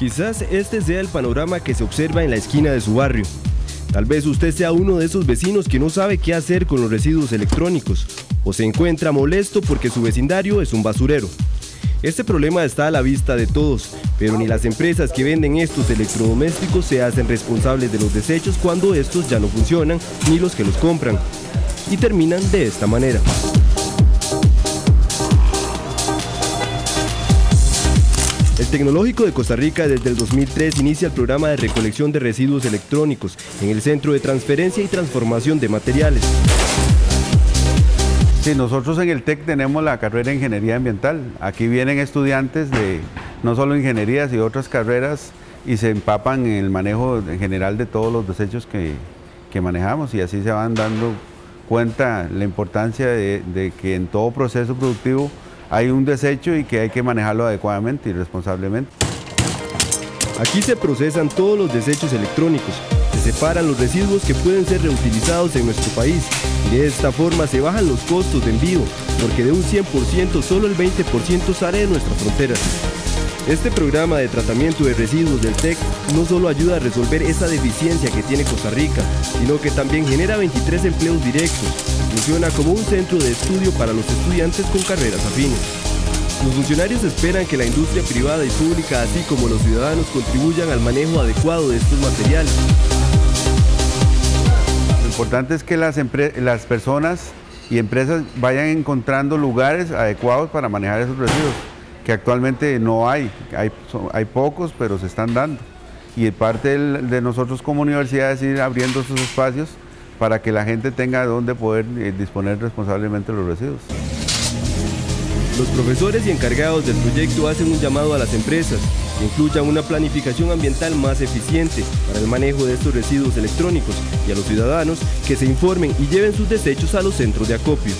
Quizás este sea el panorama que se observa en la esquina de su barrio. Tal vez usted sea uno de esos vecinos que no sabe qué hacer con los residuos electrónicos o se encuentra molesto porque su vecindario es un basurero. Este problema está a la vista de todos, pero ni las empresas que venden estos electrodomésticos se hacen responsables de los desechos cuando estos ya no funcionan, ni los que los compran. Y terminan de esta manera. El Tecnológico de Costa Rica desde el 2003 inicia el programa de recolección de residuos electrónicos en el Centro de Transferencia y Transformación de Materiales. Sí, nosotros en el TEC tenemos la carrera de Ingeniería Ambiental. Aquí vienen estudiantes de no solo ingenierías y otras carreras y se empapan en el manejo en general de todos los desechos que, manejamos y así se van dando cuenta la importancia de que en todo proceso productivo hay un desecho y que hay que manejarlo adecuadamente y responsablemente. Aquí se procesan todos los desechos electrónicos, se separan los residuos que pueden ser reutilizados en nuestro país de esta forma se bajan los costos de envío, porque de un 100% solo el 20% sale de nuestras fronteras. Este programa de tratamiento de residuos del TEC no solo ayuda a resolver esa deficiencia que tiene Costa Rica, sino que también genera 23 empleos directos. Funciona como un centro de estudio para los estudiantes con carreras afines. Los funcionarios esperan que la industria privada y pública, así como los ciudadanos, contribuyan al manejo adecuado de estos materiales. Lo importante es que las, personas y empresas vayan encontrando lugares adecuados para manejar esos residuos que actualmente no hay. hay, hay pocos, pero se están dando. Y parte de nosotros como universidad es ir abriendo esos espacios para que la gente tenga donde poder eh, disponer responsablemente los residuos. Los profesores y encargados del proyecto hacen un llamado a las empresas que incluyan una planificación ambiental más eficiente para el manejo de estos residuos electrónicos y a los ciudadanos que se informen y lleven sus desechos a los centros de acopio.